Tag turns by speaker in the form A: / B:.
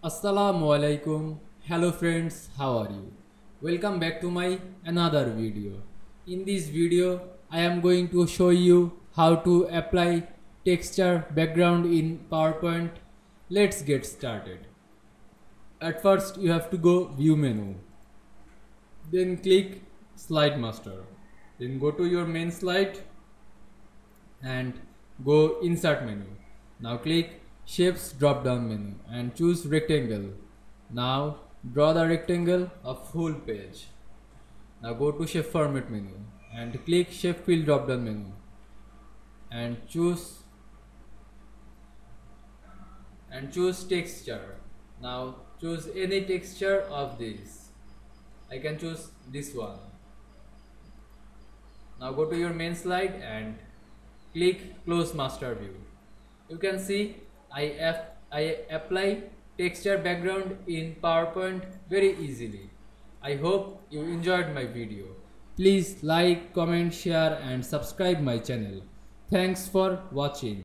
A: Assalamu alaikum. Hello friends, how are you? Welcome back to my another video. In this video, I am going to show you how to apply texture background in PowerPoint. Let's get started. At first, you have to go view menu. Then click slide master. Then go to your main slide and go insert menu. Now click shapes drop down menu and choose rectangle. Now draw the rectangle of full page. Now go to shape format menu and click shape fill drop down menu and choose and choose texture. Now choose any texture of this. I can choose this one. Now go to your main slide and click close master view. You can see I, I apply texture background in PowerPoint very easily. I hope you enjoyed my video. Please like, comment, share and subscribe my channel. Thanks for watching.